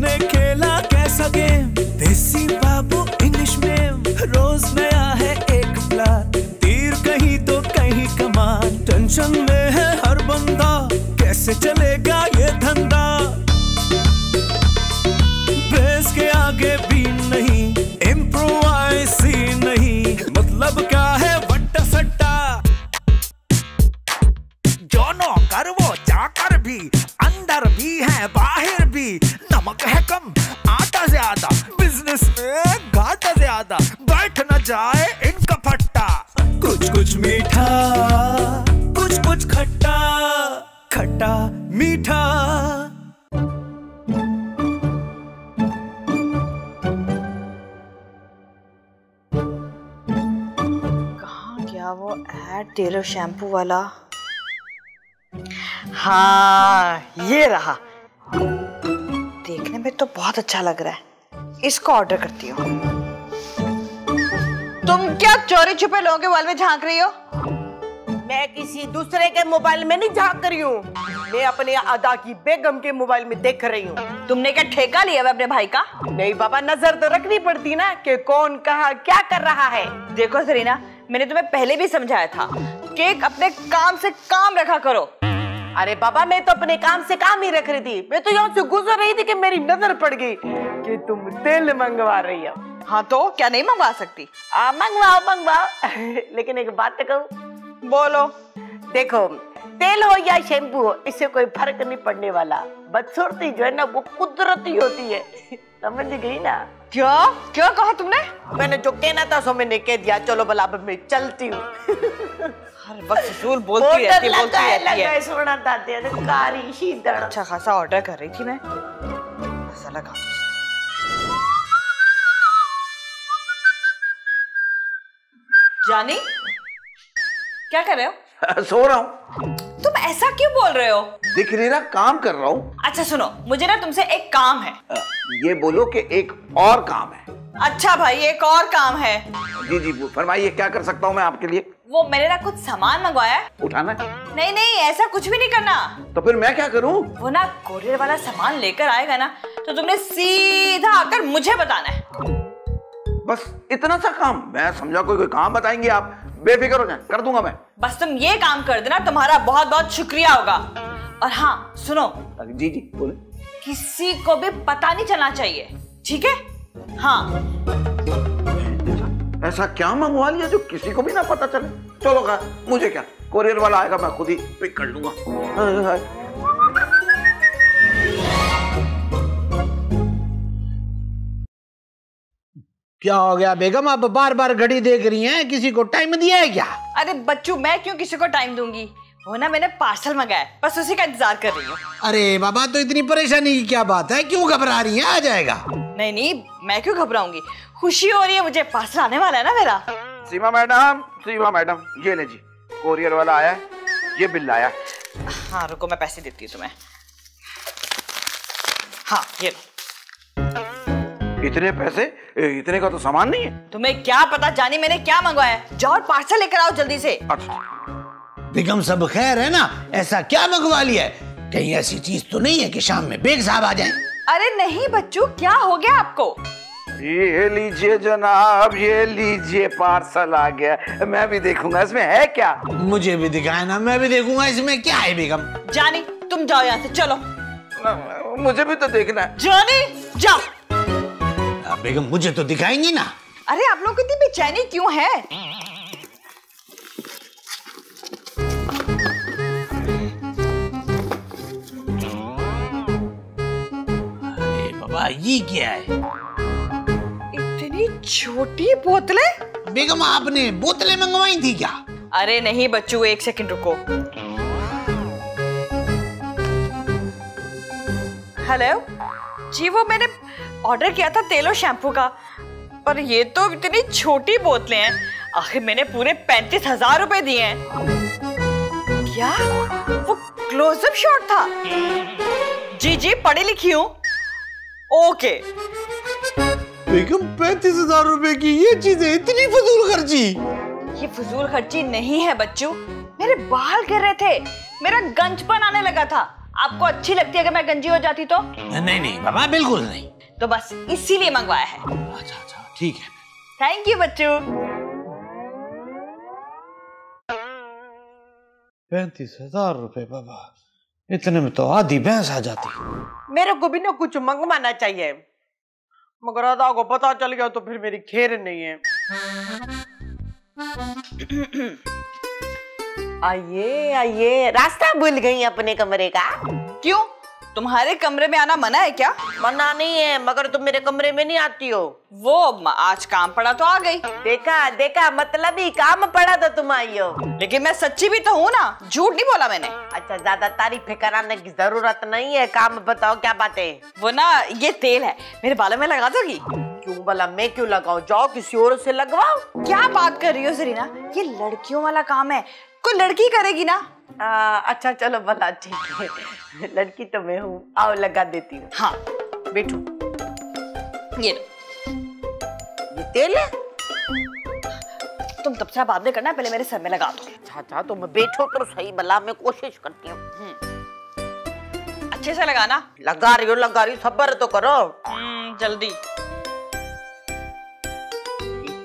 हमने खेला कैसा गेम? देसी बाबू इंग्लिश में। रोज नया है एक प्लान। तीर कहीं तो कहीं कमान टेंशन में है हर बंदा। कैसे चलेगा ये धंधा? बिज़नेस में घाटा ज़्यादा बैठ न जाए इनका फट्टा। कुछ कुछ मीठा कुछ कुछ खट्टा खट्टा मीठा। कहाँ गया वो एड टेलर शैम्पू वाला? हाँ ये रहा। देखने में तो बहुत अच्छा लग रहा है। इसको ऑर्डर करती हूँ। तुम क्या चोरी छुपे लोगों के मोबाइल में झाँक रही हो? मैं किसी दूसरे के मोबाइल में नहीं झाँक रही हूँ। मैं अपने अदा की बेगम के मोबाइल में देख रही हूँ। तुमने क्या ठेका लिया अपने भाई का? नहीं बाबा नज़र तो रखनी पड़ती ना कि कौन कहा क्या कर रहा है। देखो सरीना मैंने तुम्हें पहले भी समझाया था कि अपने काम से काम रखा करो। अरे बाबा मैं तो अपने काम से काम ही रख रही थी। मैं तो यहाँ से गुजर रही थी कि मेरी नज़र पड़ गई। कि तुम तेल मंगवा रही हो। हाँ तो क्या नहीं मंगवा सकती? आ, मंगवाओ मंगवाओ। लेकिन एक बात तो कहूँ बोलो। देखो तेल हो या शैम्पू हो इससे कोई फ़र्क नहीं पड़ने वाला। बदसूरती जो है ना वो कुदरती होती है। समझ गई ना? क्या? क्या कहा तुमने? मैंने जो कहना था सो मैंने कह दिया। चलो भला अब मैं चलती हूँ। हर वक्त फजूल बोलती रहती है बोलती रहती है। सोना हैं। कारी शीतल। अच्छा खासा ऑर्डर कर रही थी मैं। ऐसा लगा। जानी? क्या कर रहे हो? सो रहा हूँ। तुम ऐसा क्यों बोल रहे हो? दिख नहीं रहा काम कर रहा हूँ। अच्छा सुनो मुझे ना तुमसे एक काम है। ये बोलो कि एक और काम है। अच्छा भाई एक और काम है। जी जी फरमाइए क्या कर सकता हूँ मैं आपके लिए? वो मैंने ना कुछ सामान मंगवाया है। उठाना है? नहीं नहीं ऐसा कुछ भी नहीं करना। तो फिर मैं क्या करूँ? वो ना कोरियर वाला सामान लेकर आएगा ना तो तुमने सीधा आकर मुझे बताना है। बस इतना सा काम। मैं समझा कोई कोई काम बताएँगे आप? बेफिक्र हो जाए कर दूँगा मैं। बस तुम ये काम कर देना तुम्हारा बहुत बहुत शुक्रिया होगा। और हाँ सुनो। जी जी बोले। किसी को भी पता नहीं चलना चाहिए ठीक है? हाँ। ऐसा क्या मंगवा लिया जो किसी को भी ना पता चले? चलो मुझे क्या? कोरियर वाला आएगा मैं खुद ही पिक कर लूँगा। क्या हो गया बेगम? आप बार बार घड़ी देख रही हैं किसी को टाइम दिया है क्या? अरे बच्चू मैं क्यों किसी को टाइम दूँगी? वो ना मैंने पार्सल मंगाया बस उसी का इंतज़ार कर रही हूँ। अरे बाबा तो इतनी परेशानी की क्या बात है? क्यों घबरा रही हैं? आ जाएगा। नहीं नहीं मैं क्यों घबराऊँगी? खुशी हो रही है मुझे पार्सल आने वाला है ना मेरा? सीमा मैडम सीमा मैडम ये ले जी कोरियर वाला आया ये बिल आया। हाँ रुको मैं पैसे देती हूँ तुम्हें। हाँ ये लो। इतने पैसे इतने का तो सामान नहीं है। तुम्हें क्या पता? जानी मैंने क्या मंगवाया जाओ और पार्सल लेकर आओ जल्दी से। अच्छा बेगम सब खैर है ना? ऐसा क्या मंगवा लिया है? कहीं ऐसी चीज़ तो नहीं है कि शाम में बेग साहब आ जाएँ। अरे नहीं बच्चू क्या हो गया आपको? ये लीजिए जनाब ये लीजिए पार्सल आ गया। मैं भी देखूँगा इसमें है क्या? मुझे भी दिखाए ना मैं भी देखूँगा इसमें क्या है बेगम? जानी तुम जाओ यहाँ से चलो। मुझे भी तो देखना है। जानी जाओ। बेगम मुझे तो दिखाएँगी ना। अरे आप लोग इतनी बेचैनी क्यों है? अरे बाबा ये क्या है? इतनी छोटी बोतलें? बेगम आपने बोतलें मंगवाई थी क्या? अरे नहीं बच्चू एक सेकंड रुको। हेलो? जी वो मैंने ऑर्डर किया था तेल और शैम्पू का। पर ये तो इतनी छोटी बोतलें हैं। आखिर मैंने पूरे पैंतीस हज़ार रुपए दिए हैं। क्या? वो क्लोजअप शॉट था। जी जी पढ़ी लिखी हूँ। ओके बेगम पैंतीस हज़ार रुपए की ये चीज़ें इतनी फजूल खर्ची। ये फजूल खर्ची नहीं है बच्चू। मेरे बाल गिर रहे थे। मेरा गंजपन आने लगा था। आपको अच्छी लगती है अगर मैं गंजी हो जाती तो? नहीं नहीं बाबा बिल्कुल नहीं। तो बस इसीलिए मंगवाया है। अच्छा अच्छा ठीक है। थैंक यू बच्चू। पैंतीस हज़ार रुपए बाबा। इतने में तो आधी भैंस आ जाती। मेरे को भी ना कुछ मंगवाना चाहिए। मगर अदा को पता चल गया तो फिर मेरी खेर नहीं है। आइए आइए। रास्ता भूल गई अपने कमरे का। क्यों? तुम्हारे कमरे में आना मना है क्या? मना नहीं है मगर तुम मेरे कमरे में नहीं आती हो। वो आज काम पड़ा तो आ गई। देखा देखा मतलब ही काम पड़ा तो तुम आई हो। लेकिन मैं सच्ची भी तो हूँ ना झूठ नहीं बोला मैंने। अच्छा ज़्यादा तारीफ़ कराने की ज़रूरत नहीं है काम बताओ क्या बातें वो ना ये तेल है मेरे बालों में लगा दोगी? क्यों बोला मैं क्यों लगाऊँ? जाओ किसी और से लगवाओ। क्या बात कर रही हो सरीना ये लड़कियों वाला काम है कोई लड़की करेगी ना? आ, अच्छा चलो भला ठीक है। लड़की तो मैं हूँ। आओ लगा देती हूँ। हाँ बैठो। ये लो। ये तेल है? तुम तब से बाद में करना पहले मेरे सर में लगा दो। अच्छा अच्छा तुम बैठो तो सही भला मैं कोशिश करती हूँ। अच्छे से लगाना। लगा रही हो लगा रही हो सब्र तो करो। हम्म, जल्दी।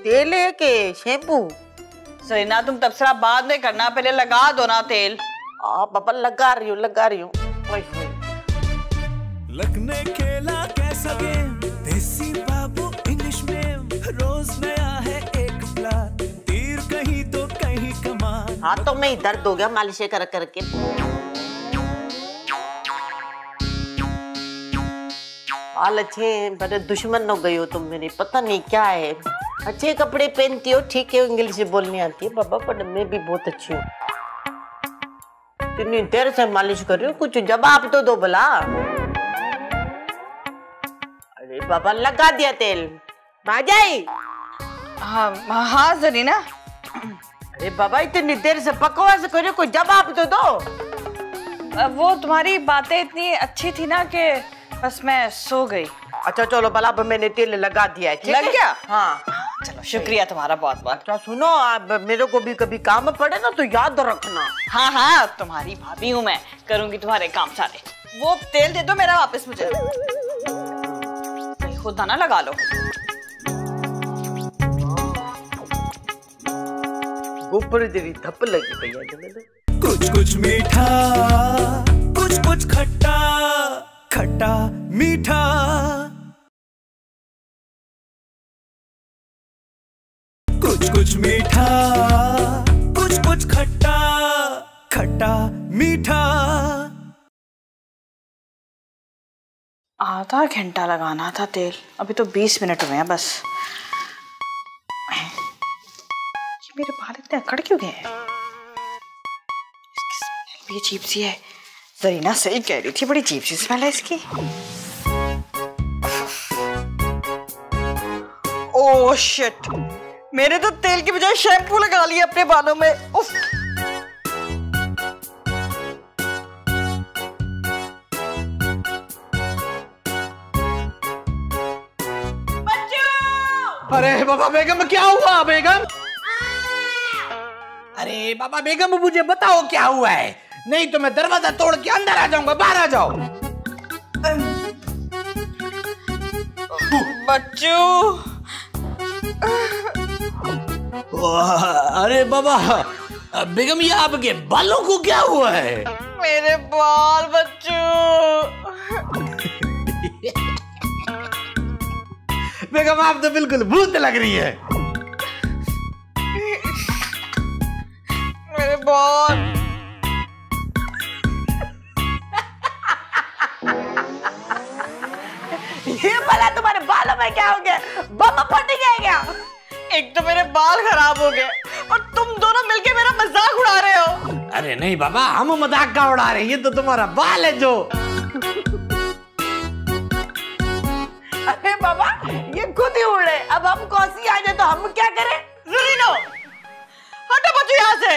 तेल है के शैम्पू? सरीना तुम तब से बाद में करना पहले लगा दो ना तेल। आ पापा लगा रही हूँ लगा रही हूँ। लगने खेला कैसा गेम? देसी बाबू इंग्लिश में रोज नया है एक प्लान। तीर कहीं तो कहीं कमान हाथों में ही दर्द हो गया मालिश कर करके बाल अच्छे हैं, बड़े दुश्मन हो गई हो तुम मेरे पता नहीं क्या है। अच्छे कपड़े पहनती हो ठीक है इंग्लिश बोलनी आती है बाबा पर मैं भी बहुत अच्छी हूँ। इतनी देर से मालिश कर रही हूँ कुछ जवाब तो दो भला। अरे बाबा लगा दिया तेल। आ जाई हाँ हाँ सरीना। अरे बाबा इतनी देर से बकवास कर रही हो कोई जवाब तो दो। वो तुम्हारी बातें इतनी अच्छी थी ना कि बस मैं सो गई। अच्छा चलो भला अब मैंने तेल लगा दिया है लग गया? हाँ। चलो शुक्रिया तुम्हारा बहुत बहुत। अच्छा सुनो आप मेरे को भी कभी काम पड़े ना तो याद रखना। हाँ हाँ तुम्हारी भाभी हूँ मैं। करूँगी तुम्हारे काम सारे। वो तेल दे दो मेरा वापस मुझे। खुद ना लगा लो। ऊपर तेरी धप लगी भैया कुछ कुछ मीठा कुछ कुछ खट्टा। खट्टा मीठा। कुछ कुछ मीठा, कुछ कुछ खट्टा खट्टा मीठा। आधा घंटा लगाना था तेल। अभी तो बीस मिनट हुए हैं बस। मेरे बाल इतने अकड़ क्यों गए हैं? अजीब सी है। जरीना सही कह रही थी बड़ी अजीब सी स्मेल है इसकी। ओह शिट मैंने तो तेल की बजाय शैम्पू लगा लिया अपने बालों में। उफ अरे बाबा बेगम क्या हुआ बेगम? अरे बाबा बेगम मुझे बताओ क्या हुआ है? नहीं तो मैं दरवाज़ा तोड़ के अंदर आ जाऊँगा बाहर आ जाओ। बच्चू। अरे बाबा बेगम ये आपके बालों को क्या हुआ है? मेरे बाल बच्चू। बेगम आप तो बिल्कुल भूत लग रही है। फट गया क्या एक तो मेरे बाल खराब हो गए और तुम दोनों मिलके मेरा मज़ाक उड़ा रहे हो। अरे नहीं बाबा हम मज़ाक का उड़ा रहे हैं ये तो तुम्हारा बाल है जो। अरे बाबा ये खुद ही उड़े अब हम कौसी आ जाए तो हम क्या करें? जरीनो हटो बच्चू यहाँ से।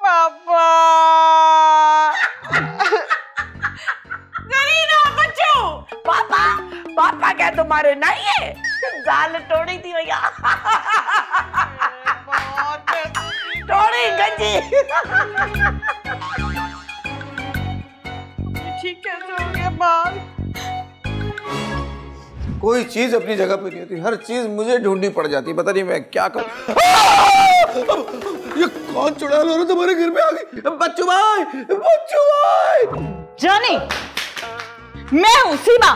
पापा तुम्हारे नहीं है। जाल तोड़ी थी भैया। तोड़ी गंजी। ये कैसे हो गया बाल। कोई चीज़ अपनी जगह पे नहीं होती। हर चीज़ मुझे ढूंढनी पड़ जाती पता नहीं मैं क्या करूँ। ये कौन चुड़ैल औरत हमारे घर में आ गई। बच्चू भाई बच्चू भाई। जानी मैं हूँ सीमा।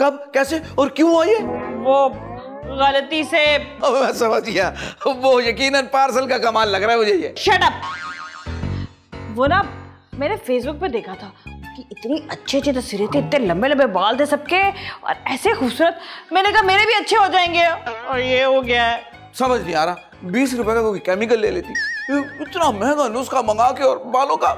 कब कैसे और क्यों आई है वो गलती से मैं समझ गया। वो यकीनन पार्सल का कमाल लग रहा है मुझे ये। शट अप वो ना मैंने फेसबुक पे देखा था कि इतनी अच्छे अच्छे तस्वीरें थी इतने लंबे लंबे बाल थे सबके और ऐसे खूबसूरत। मैंने कहा मेरे भी अच्छे हो जाएँगे। और ये हो गया है। समझ नहीं आ रहा। बीस रुपए का कोई केमिकल ले लेती। इतना महँगा नुस्खा मंगा के और बालों का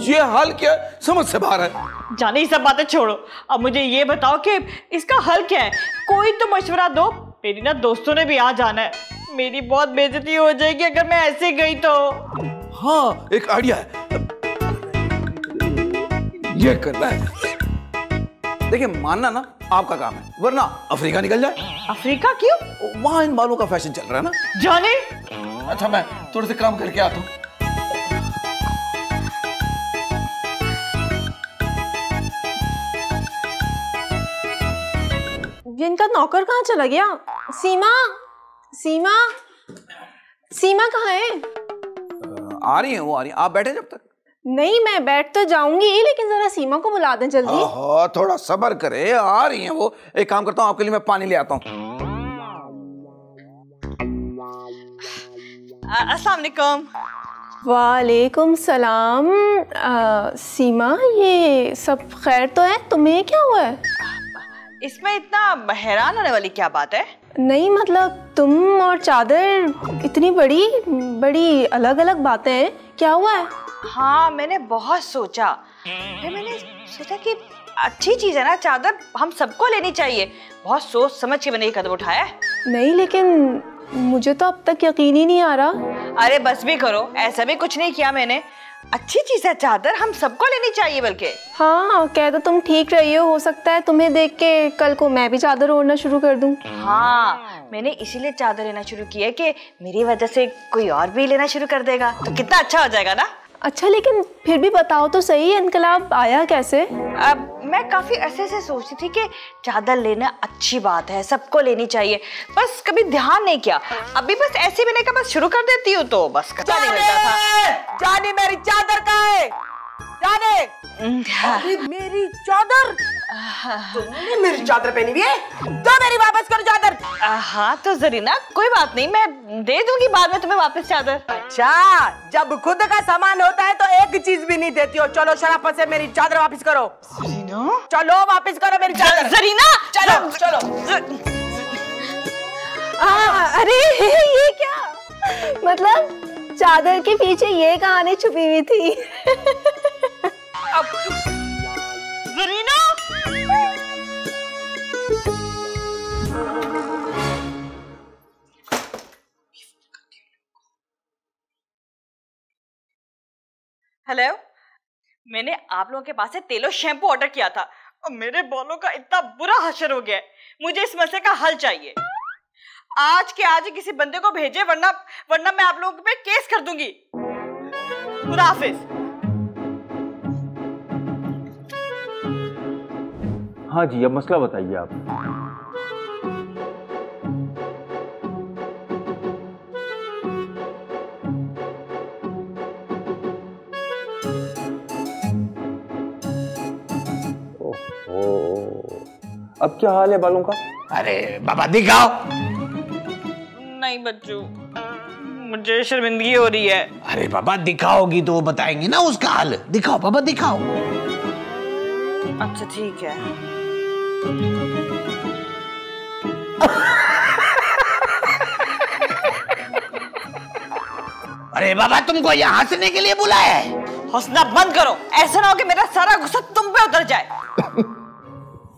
ये हाल क्या है? समझ से बाहर है। जाने सब बातें छोड़ो। अब मुझे ये बताओ कि इसका हल क्या है? कोई तो मशवरा दो। मेरी ना दोस्तों ने भी आ जाना है। मेरी बहुत बेइज्जती हो जाएगी अगर मैं ऐसे गई तो। हाँ एक आइडिया है। ये करना है। देखिए मानना ना आपका काम है वरना अफ्रीका निकल जाए। अफ्रीका क्यों? वहाँ इन बालों का फ़ैशन चल रहा है ना। जाने। अच्छा मैं थोड़े से काम करके आता हूँ। ये इनका नौकर कहाँ चला गया? सीमा? सीमा? सीमा कहाँ है? आ रही है वो आ रही है। आप बैठे जब तक। नहीं मैं बैठ तो जाऊँगी लेकिन जरा सीमा को बुला दें जल्दी। हाँ थोड़ा सबर करे आ रही है वो। एक काम करता हूँ आपके लिए मैं पानी ले आता हूँ। अस्सलाम वालेकुम वालेकुम सलाम। आ, सीमा ये सब खैर तो है? तुम्हें क्या हुआ है? इसमें इतना हैरान होने वाली क्या बात है? नहीं मतलब तुम और चादर इतनी बड़ी बड़ी अलग अलग बातें हैं। क्या हुआ है? हाँ मैंने बहुत सोचा। फिर मैंने सोचा कि अच्छी चीज़ है ना चादर हम सबको लेनी चाहिए। बहुत सोच समझ के मैंने ये कदम उठाया नहीं लेकिन मुझे तो अब तक यकीन ही नहीं आ रहा। अरे बस भी करो ऐसा भी कुछ नहीं किया मैंने। अच्छी चीज़ है चादर हम सबको लेनी चाहिए बल्कि। हाँ कह तो तुम ठीक रही हो हो सकता है तुम्हें देख के कल को मैं भी चादर ओढ़ना शुरू कर दूँ। हाँ मैंने इसीलिए चादर लेना शुरू किया है कि मेरी वजह से कोई और भी लेना शुरू कर देगा। तो कितना अच्छा हो जाएगा ना? अच्छा लेकिन फिर भी बताओ तो सही इनकलाब आया कैसे? अब मैं काफ़ी अरसे से सोचती थी कि चादर लेना अच्छी बात है सबको लेनी चाहिए। बस कभी ध्यान नहीं किया। अभी बस ऐसे मैंने कहा बस शुरू कर देती हूँ तो बस नहीं मिलता था। जाने मेरी चादर का है। जाने। मेरी चादर? तुमने मेरी चादर पहनी हुई है? दो मेरी वापस करो चादर। हाँ तो जरीना कोई बात नहीं मैं दे दूँगी बाद में तुम्हें वापस चादर। अच्छा जब खुद का सामान होता है तो एक चीज़ भी नहीं देती हो। चलो शराफत से मेरी चादर वापस करो। जरीना? चलो वापस करो मेरी चादर। जरीना! चलो चलो। आ, अरे ये क्या? मतलब चादर के पीछे ये कहानी छुपी हुई थी। हेलो मैंने आप लोगों के पास से तेलो शैम्पू ऑर्डर किया था। और मेरे बालों का इतना बुरा हशर हो गया है। मुझे इस मसले का हल चाहिए। आज के आज किसी बंदे को भेजे, वरना वरना मैं आप लोगों पे केस कर दूँगी। खुदा हाफिज। हाँ जी अब मसला बताइए आप। ओहो अब क्या हाल है बालों का? अरे बाबा दिखाओ। नहीं बच्चू मुझे शर्मिंदगी हो रही है। अरे बाबा दिखाओगी तो वो बताएँगे ना उसका हाल। दिखाओ बाबा दिखाओ। अच्छा ठीक है। अरे बाबा तुमको यहाँ हंसने के लिए बुलाया है। हंसना बंद करो। ऐसा ना हो कि मेरा सारा गुस्सा तुम पे उतर जाए।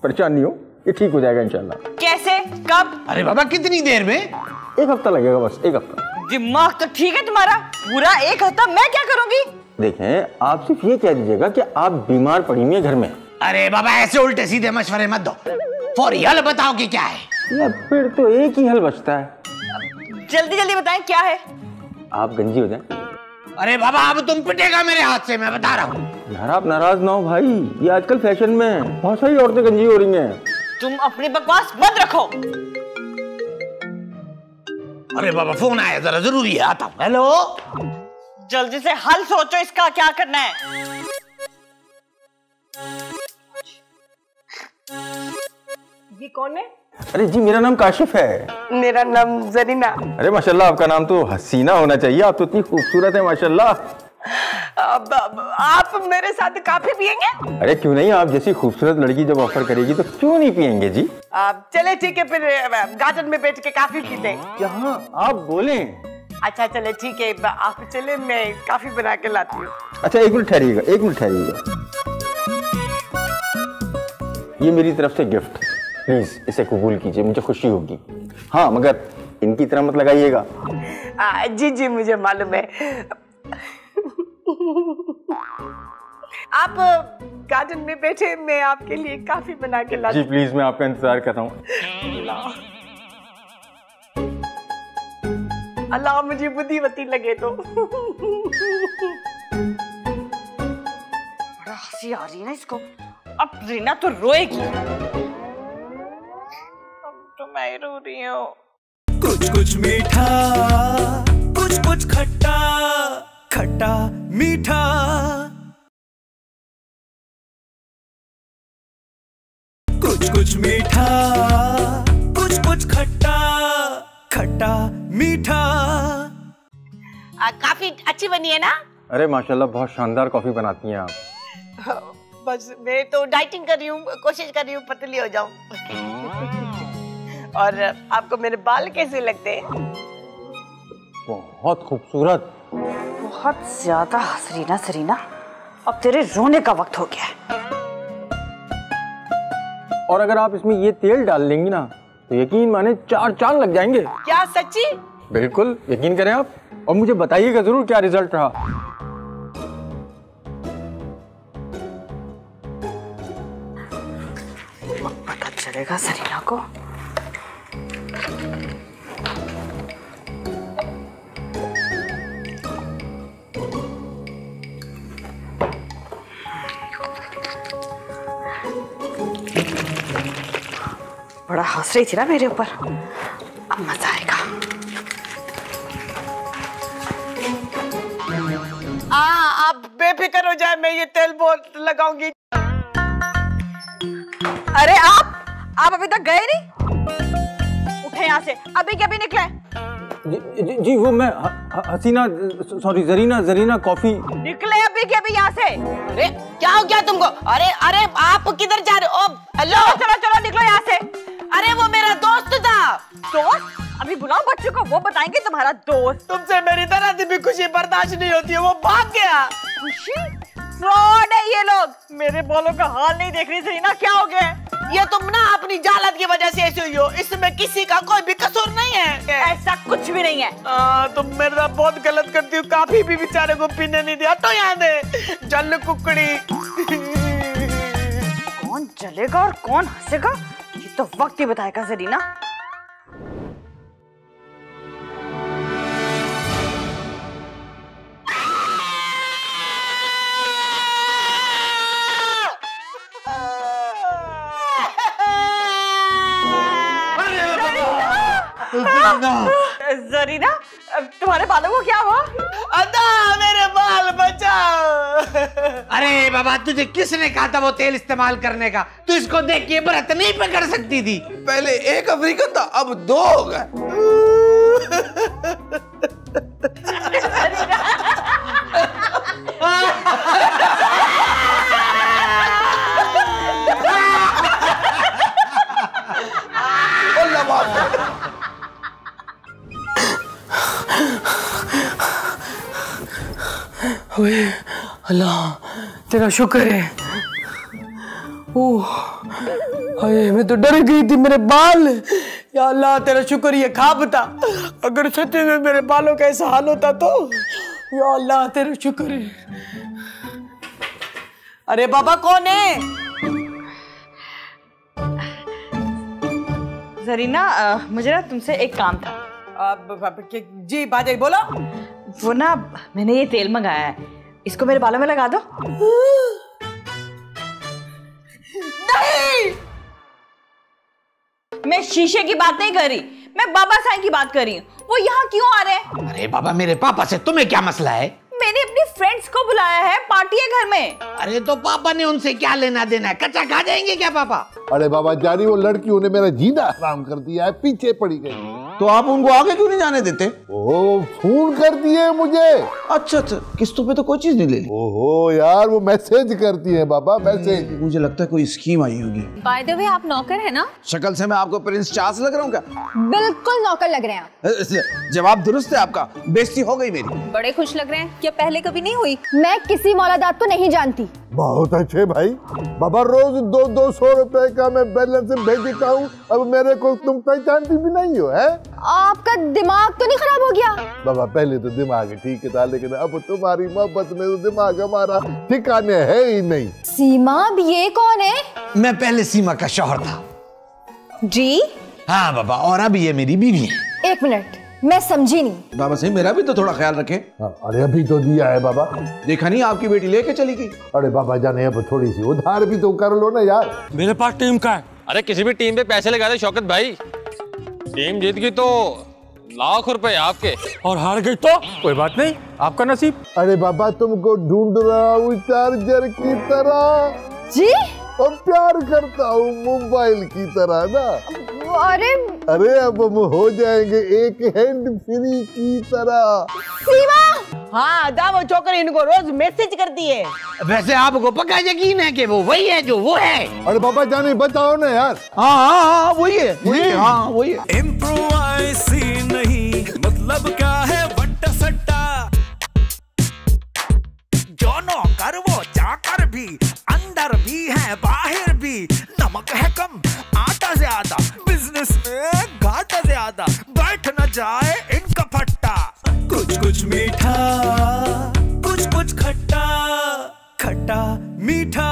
परेशान नहीं हो ये ठीक हो जाएगा इंशाल्लाह। कैसे? कब? अरे बाबा कितनी देर में? एक हफ़्ता लगेगा बस एक हफ़्ता। दिमाग तो ठीक है तुम्हारा। पूरा एक हफ़्ता मैं क्या करूँगी? देखें आप सिर्फ़ ये कह दीजिएगा कि आप बीमार पड़ी हुई हैं घर में। अरे बाबा ऐसे उल्टे सीधे मशवरे मत दो। फौरी हल बताओ कि क्या है? या फिर तो एक ही हल बचता है। जल्दी जल्दी बताएँ क्या है? आप गंजी हो जाए। अरे बाबा अब तुम पिटेगा मेरे हाथ से मैं बता रहा हूँ। यार आप नाराज़ ना हो भाई। ये आजकल फ़ैशन में है बहुत सारी औरतें गंजी हो रही हैं। तुम अपनी बकवास बंद रखो। अरे बाबा फ़ोन आया जरा ज़रूरी है आता हूँ। हेलो? जल्दी से हल सोचो इसका क्या करना है। ये कौन है? अरे जी मेरा नाम काशिफ है। मेरा नाम जरीना। अरे माशाल्लाह आपका नाम तो हसीना होना चाहिए। आप तो इतनी खूबसूरत है माशाल्लाह। अब, अब, आप मेरे साथ काफ़ी पियेंगे? अरे क्यों नहीं आप जैसी खूबसूरत लड़की जब ऑफ़र करेगी तो क्यों नहीं पियेंगे जी? आप चले ठीक है फिर गार्डन में बैठ के काफ़ी पीते हैं। आप बोले। अच्छा चले ठीक है आप चले मैं काफ़ी बना के लाती हूँ। अच्छा एक मिनट ठहरिएगा एक मिनट ठहरिएगा। ये मेरी तरफ़ से गिफ्ट प्लीज़ इसे कबूल कीजिए मुझे खुशी होगी। हाँ मगर इनकी तरह मत लगाइएगा। जी जी मुझे मालूम है। आप गार्डन में बैठे मैं आपके लिए काफ़ी बना के लाती जी प्लीज़ मैं आपका इंतज़ार कर रहा हूँ। अल्लाह। मुझे बुद्धिवती लगे तो। बड़ा हँसी आ रही है ना इसको। अब रीना तो रोएगी। अब तो मैं ही रो रही हूँ। कुछ कुछ मीठा कुछ कुछ खट्टा खट्टा मीठा। कुछ कुछ मीठा कुछ कुछ खट्टा खट्टा मीठा। आ, काफ़ी अच्छी बनी है ना? अरे माशाल्लाह बहुत शानदार कॉफ़ी बनाती हैं आप। बस मैं तो डाइटिंग कर रही हूँ कोशिश कर रही हूँ पतली हो जाऊँ। और आपको मेरे बाल कैसे लगते हैं? बहुत खूबसूरत। बहुत ज़्यादा हंस रही ना सरीना अब तेरे रोने का वक्त हो गया है। और अगर आप इसमें ये तेल डाल लेंगी ना तो यकीन माने चार चाँद लग जाएँगे। क्या सच्ची? बिल्कुल यकीन करें आप। और मुझे बताइएगा ज़रूर क्या रिज़ल्ट रहा। चलेगा सरीना को बड़ा हंस रही थी ना मेरे ऊपर अब मज़ा आएगा आ, आप बेफिक्र हो जाए मैं ये तेल बहुत लगाऊँगी अरे आप आप अभी तक गए नहीं? उठे यहाँ से। अभी के अभी निकले। जी, जी, जी वो मैं हसीना सॉरी जरीना जरीना कॉफ़ी। निकले अभी के अभी यहाँ से। अरे क्या हो गया तुमको? अरे अरे आप किधर जा रहे हो? हेलो चलो चलो निकलो यहाँ से। अरे वो मेरा दोस्त था। दोस्त? अभी बुलाओ बच्चों को वो बताएँगे तुम्हारा दोस्त। तुमसे मेरी तरह भी खुशी बर्दाश्त नहीं होती है वो भाग गया। खुशी? फ्रॉड है ये लोग। मेरे बालों का हाल नहीं देख रही सही ना क्या हो गया? ये तुम ना अपनी जालत की वजह से ऐसी हुई हो। इसमें किसी का कोई भी कसूर नहीं है। ऐसा कुछ भी नहीं है। आ, तुम मेरे साथ बहुत गलत करती हो। काफ़ी भी बेचारे को पीने नहीं दिया। तो यहाँ दे जल कुकड़ी। कौन जलेगा और कौन हंसेगा? ये तो वक्त ही बताएगा जरीना जरीना तुम्हारे बालों को क्या हुआ? अदा मेरे बाल बचाओ। अरे बाबा तुझे किसने कहा था वो तेल इस्तेमाल करने का? तू इसको देख के व्रत नहीं पकड़ सकती थी। पहले एक अफ्रीकन था अब दो हो गए। ओए अल्लाह तेरा शुक्र है ओह अरे मैं तो डर गई थी मेरे बाल या अल्लाह तेरा शुक्र ये खाब था अगर सच में मेरे बालों का ऐसा हाल होता तो या अल्लाह तेरा शुक्र है अरे बाबा कौन है जरीना अ, मुझे ना तुमसे एक काम था के- जी बाजे बोलो वो ना मैंने ये तेल मंगाया है। इसको मेरे बालों में लगा दो। नहीं! मैं शीशे की बात नहीं कर रही मैं बाबा साहब की बात कर रही हूँ। वो यहाँ क्यों आ रहे हैं? अरे बाबा मेरे पापा से तुम्हें क्या मसला है? मैंने अपनी फ्रेंड्स को बुलाया है पार्टी है घर में। अरे तो पापा ने उनसे क्या लेना देना है? कच्चा खा जाएँगे क्या पापा? अरे बाबा जानी वो लड़की उन्हें मेरा जीना आराम कर दिया है पीछे पड़ी गई। तो आप उनको आगे क्यों नहीं जाने देते? ओहो फ़ोन कर दिए मुझे। अच्छा अच्छा किस्तों पे तो कोई चीज़ नहीं ले ली। ओहो यार वो मैसेज करती है बाबा मैसेज। मुझे लगता है कोई स्कीम आई होगी। बाय द वे आप नौकर है ना? शक्ल से मैं आपको प्रिंस चार्ल्स लग रहा हूँ क्या? बिल्कुल नौकर लग रहे हैं जवाब दुरुस्त है आपका। बेइज्जती हो गई मेरी। बड़े खुश लग रहे हैं। क्या पहले कभी नहीं हुई? मैं किसी मौलादात को नहीं जानती। बहुत अच्छे भाई। बाबा रोज दो दो सौ रुपए का मैं बैलेंस भेज देता हूँ। अब मेरे को तुम पहचानती भी नहीं हो है? आपका दिमाग तो नहीं खराब हो गया? बाबा पहले तो दिमाग ठीक था लेकिन अब तुम्हारी मोहब्बत में तो दिमाग हमारा ठिकाने है ही नहीं। सीमा अब ये कौन है? मैं पहले सीमा का शोहर था। जी? हाँ बाबा और अब ये मेरी बीवी है। एक मिनट। मैं समझी नहीं। बाबा सिंह मेरा भी तो थोड़ा ख्याल रखें। हाँ, अरे अभी तो दिया है बाबा। देखा नहीं आपकी बेटी लेके चली गई। अरे बाबा जाने अब थोड़ी सी उधार भी तो कर लो ना यार। मेरे पास टीम का है। अरे किसी भी टीम पे पैसे लगा दे शौकत भाई। टीम जीत गई तो लाख रुपए आपके। और हार गई तो? कोई बात नहीं आपका नसीब। अरे बाबा तुमको ढूंढ रहा हूँ चार्जर की तरह। जी? और प्यार करता हूँ मोबाइल की तरह ना। अरे। अरे अब हम हो जाएँगे एक हैंड फ्री की तरह। सीमा। हाँ दावो छोकर इनको रोज मैसेज करती है। वैसे आपको पक्का यकीन है कि वो वही है जो वो है? अरे बाबा जाने बताओ ना यार। हाँ हाँ हाँ वही है वही है हाँ वही है। इम्प्रोवाइसी नहीं मतलब क्या है वट्टा सट्टा जोनो नौकर वो चाकर भी भी है, बाहर भी नमक है कम। आटा ज़्यादा बिज़नेस में घाटा ज़्यादा। बैठ न जाए इनका फट्टा। कुछ कुछ मीठा, कुछ कुछ खट्टा खट्टा मीठा।